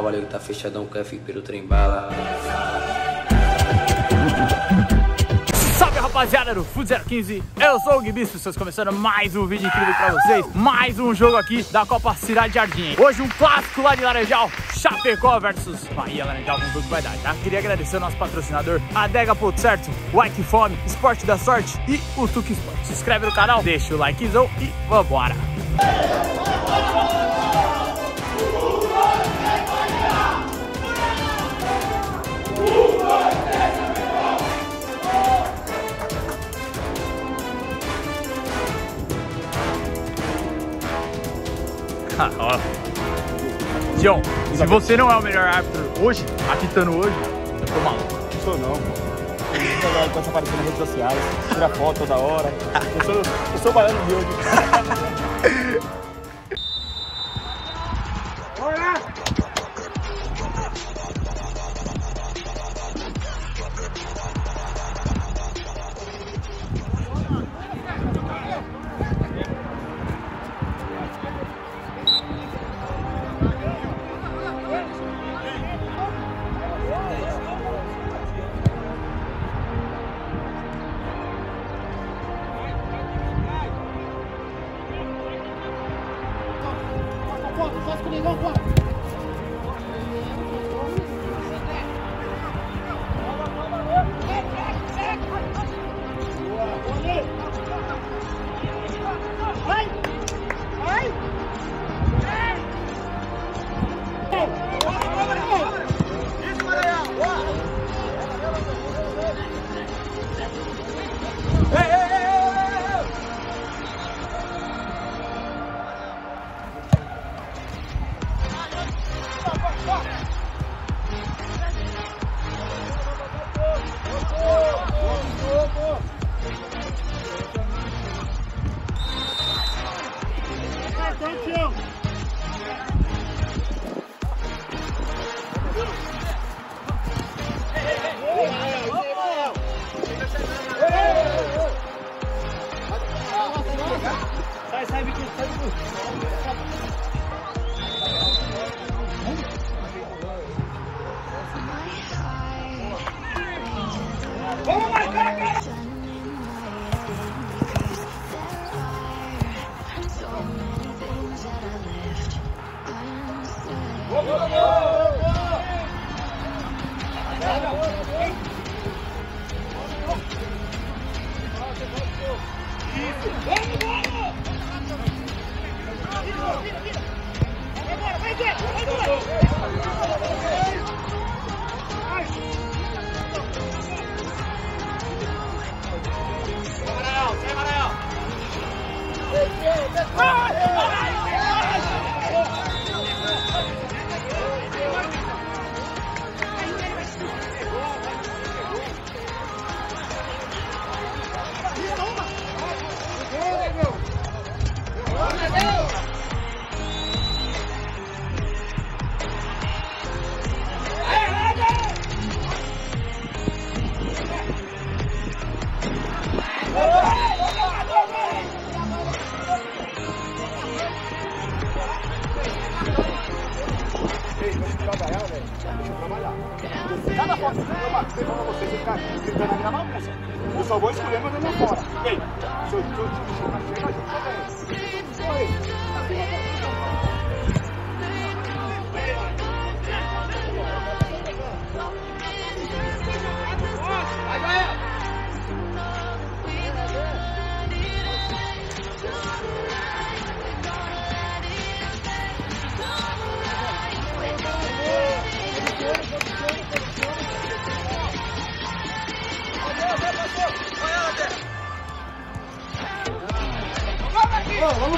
valeu tá fechadão com pelo trem bala. Salve rapaziada do Food 015, eu sou o Guibiço, estamos começando mais um vídeo incrível pra vocês Mais um jogo aqui da Copa Cidade Jardim Hoje um clássico lá de Laranjal, Chapecó versus Bahia Laranjal, vamos ver o que vai dar, tá? Queria agradecer ao nosso patrocinador, Adega Ponto Certo, Wike Fome, Esporte da Sorte e o Tuque Sport Se inscreve no canal, deixa o likezão e vambora! Tião, se você não é o melhor árbitro hoje, apitando hoje, eu tô maluco. Não sou não, pô. Eu começa a aparecer nas redes sociais, tira foto toda hora. Eu sou, eu sou baiano de hoje.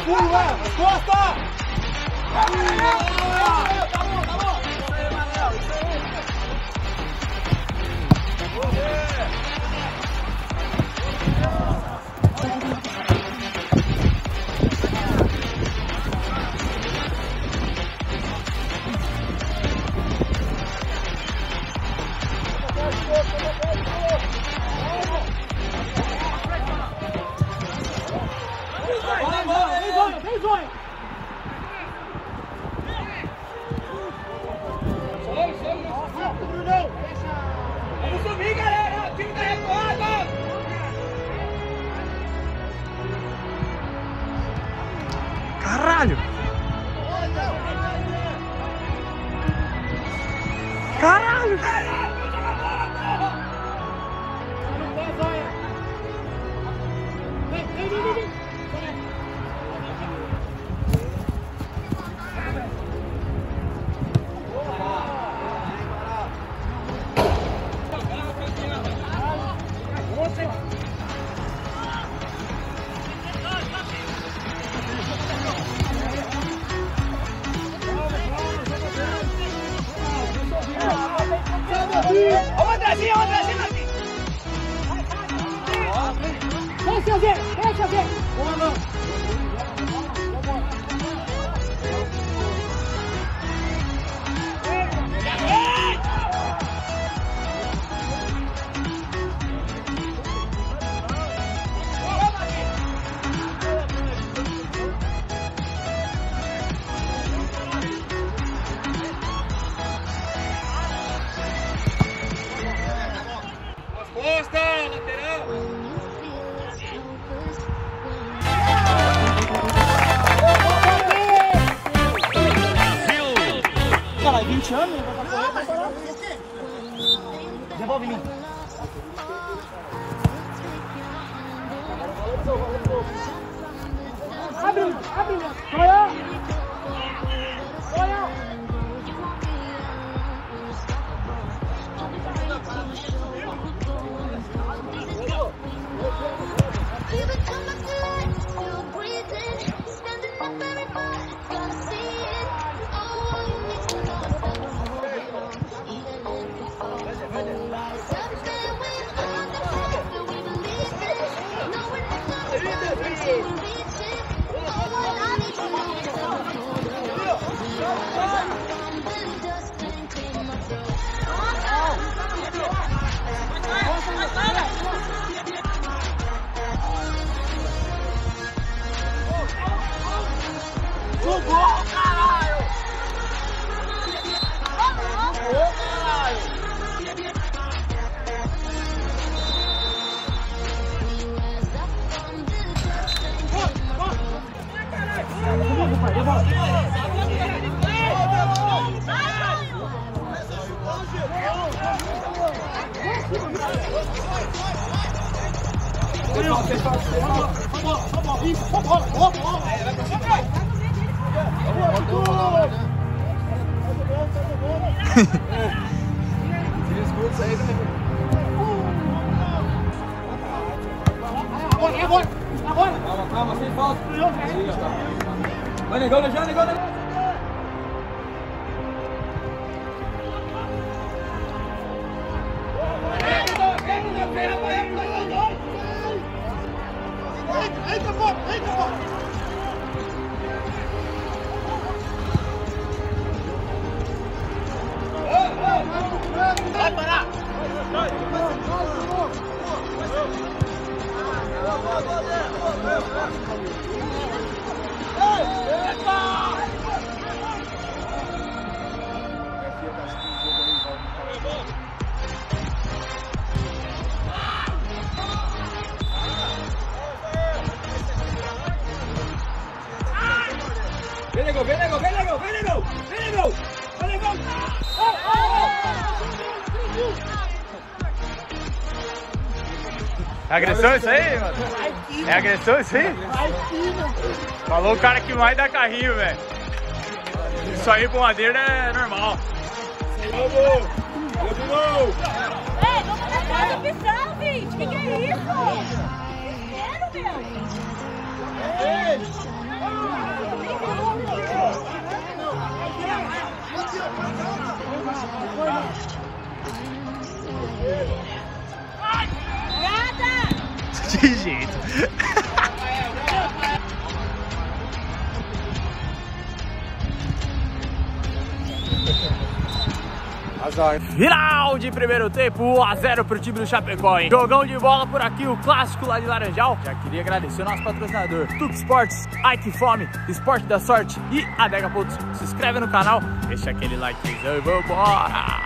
Ô, Vamos fundo lá, as Cara, 20 anos, vai pra correr, vai parar. Devolve mim. Abre, abre. Olha. Olha. Agora, agora, agora. Calma, calma, sem falta. Vai, negão, negão, negão, Vem, negão, vem, negão, vem, negão, vem, negão. Vem, negão. Vai, negão. É agressão isso aí, mano? É agressão isso aí? Falou o cara que mais dá carrinho, velho. Isso aí pro madeira é normal. Ei, vamos começar a opção, gente. Que que é isso? Quero, meu. Gata! De jeito. Final de primeiro tempo, 1x0 pro time do Chapecó, hein? Jogão de bola por aqui, o clássico lá de Laranjal. Já queria agradecer o nosso patrocinador, Tuk Sports, Ike Fome, Esporte da Sorte e Adega Pontos. Se inscreve no canal, deixa aquele likezão e vambora!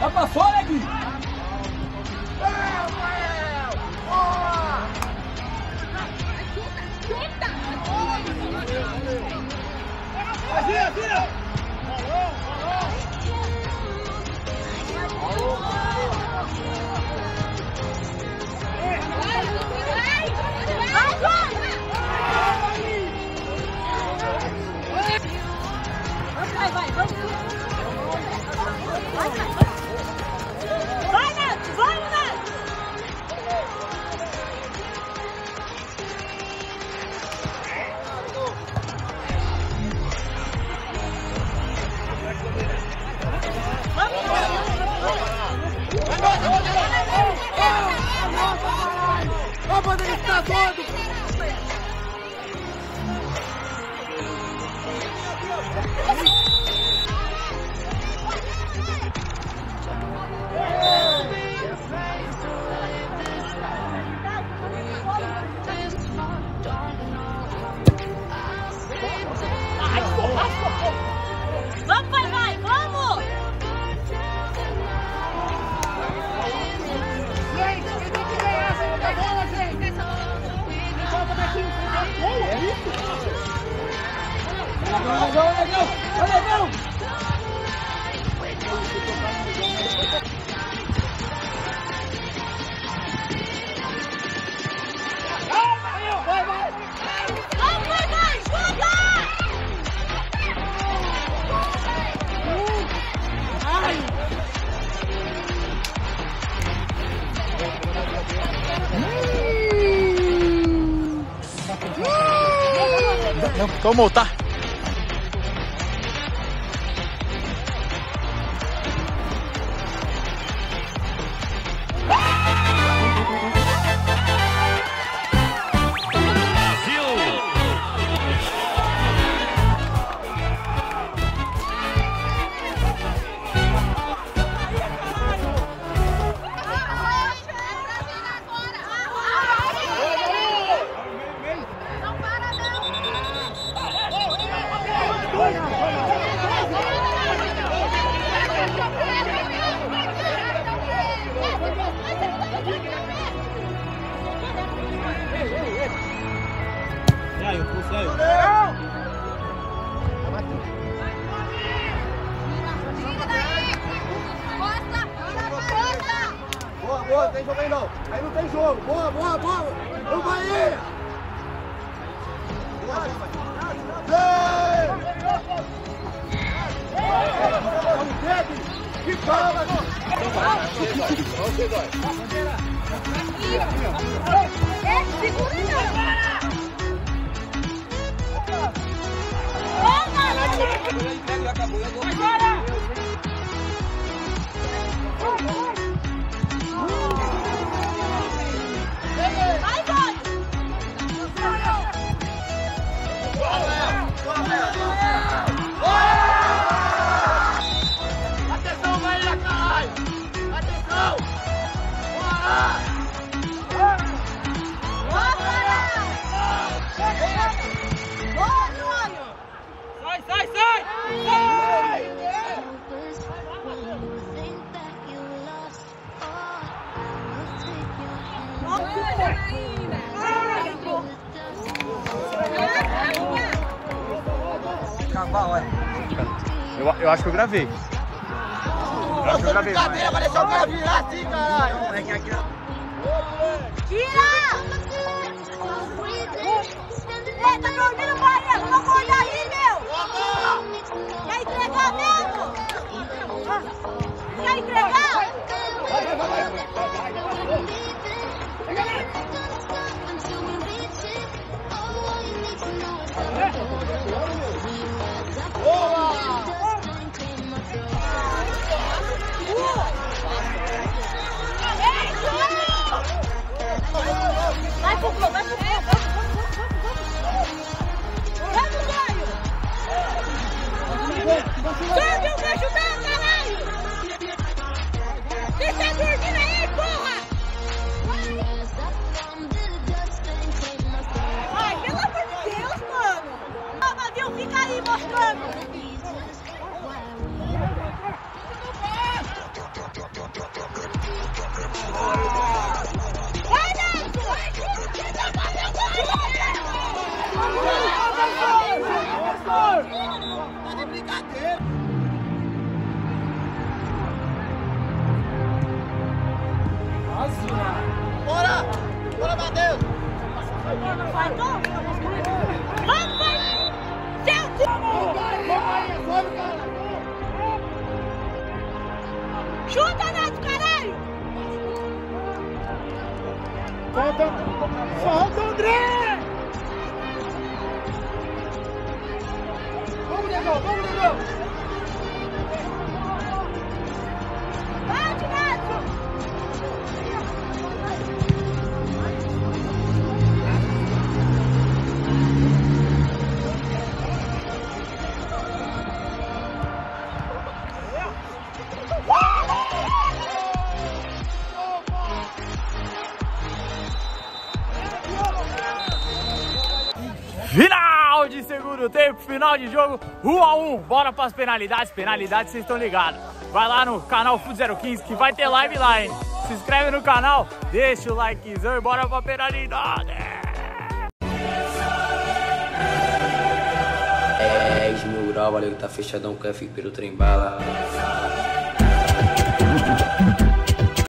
Vai pra fora, Gui! Vira, vira! Vai, vai, vamos! Vai, vai, vai! Não, voltar. tá? Que fala! É, segura não! Ô, maluco! Agora! Eu, eu acho que eu gravei. Eu acho que eu gravei. Brincadeira, vai deixar o cara virar assim, caralho. É é. Tira! Ei, tá dormindo, pai! Chuta, Neto, caralho! Solta, solta, André! Vamos, negão, vamos, negão! Segundo tempo, final de jogo, 1 a 1 Bora pras penalidades, penalidades vocês estão ligados. Vai lá no canal Food 015 que vai ter live lá, hein? Se inscreve no canal, deixa o likezão e bora pra penalidade. É 10 mil grau, valeu que tá fechadão, café pelo trem bala.